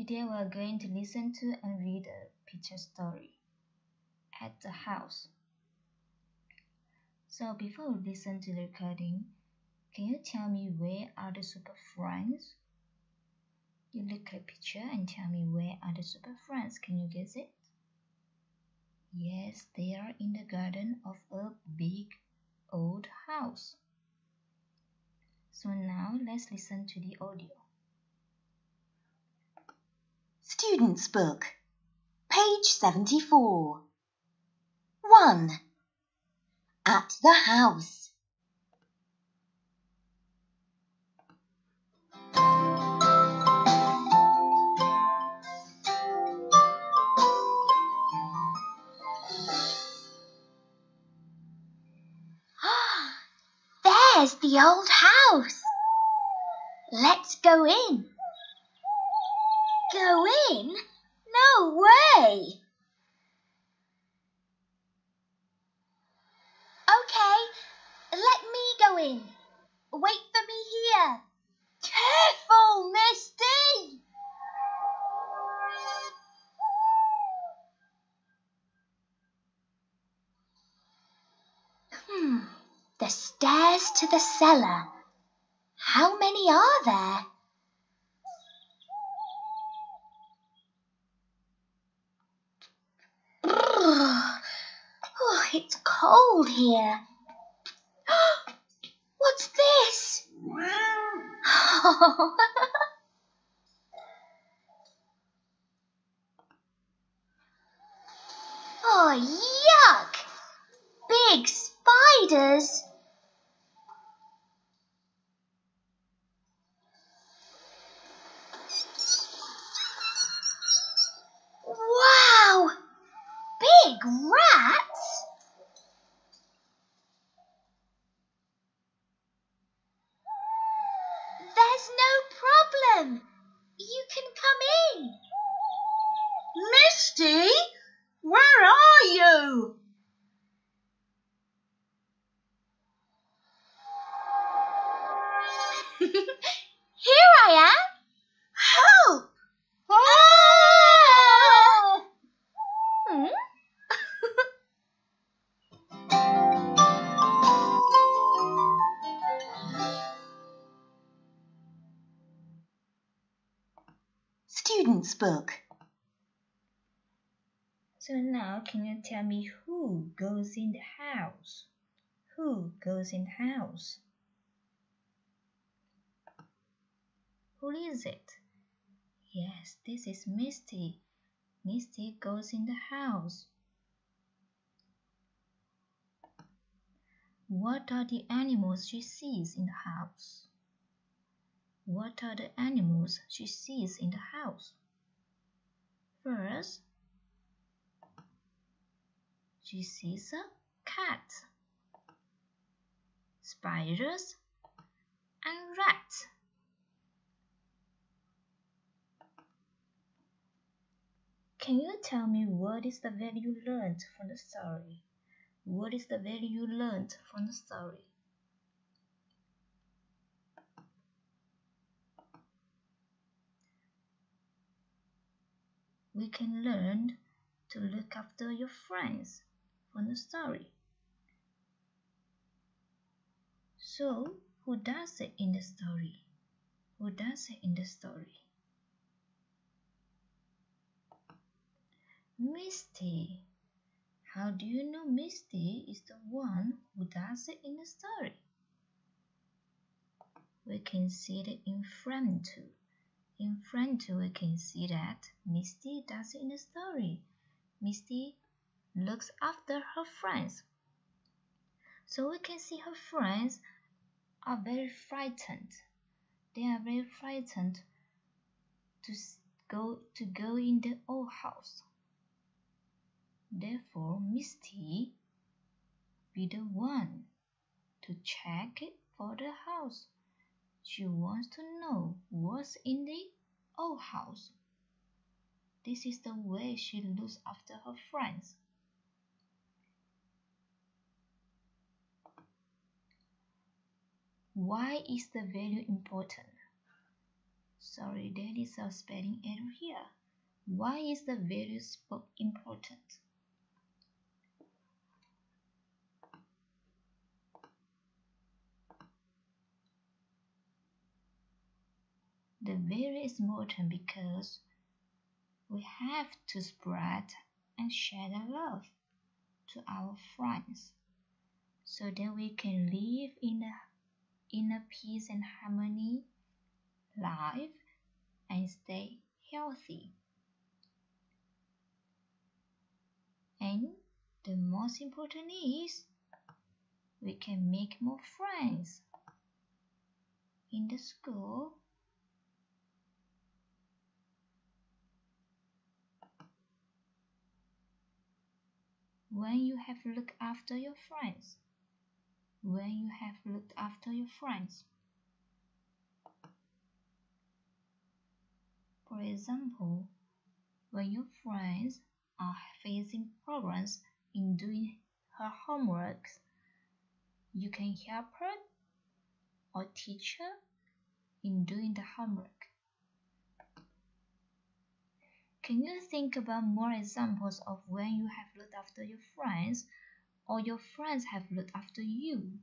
Today we are going to listen to and read a picture story at the house. So before we listen to the recording, can you tell me where are the super friends? You look at the picture and tell me where are the super friends. Can you guess it? Yes, they are in the garden of a big old house. So now let's listen to the audio. Student's Book, page 74. 1. At the House. There's the old house. Let's go in. Go in? No way! Okay, let me go in. Wait for me here. Careful, Misty! Hmm, the stairs to the cellar. How many are there? Oh, it's cold here. What's this? oh, yuck! Big spiders. Rats? There's no problem. You can come in. Misty, where are you? Here I am. Book. So now can you tell me who goes in the house? Who goes in the house? Who is it? Yes, this is Misty. Misty goes in the house. What are the animals she sees in the house? What are the animals she sees in the house? First, she sees a cat, spiders, and rats. Can you tell me what is the value learned from the story? What is the value learned from the story? We can learn to look after your friends from the story. So, who does it in the story? Who does it in the story? Misty. How do you know Misty is the one who does it in the story? We can see it in front too. In front we can see that Misty does in the story. Misty looks after her friends. So we can see her friends are very frightened. They are very frightened to go to go in the old house. Therefore, Misty be the one to check it for the house. She wants to know what's in the old house. This is the way she looks after her friends. Why is the value important? Sorry, there is a spelling error here. Why is the value important? The very important because we have to spread and share the love to our friends so that we can live in a in a peace and harmony life and stay healthy. And the most important is we can make more friends in the school when you have looked after your friends. When you have looked after your friends. For example when your friends are facing problems in doing her homework you can help her or teach her in doing the homework can you think about more examples of when you have looked after your friends or your friends have looked after you?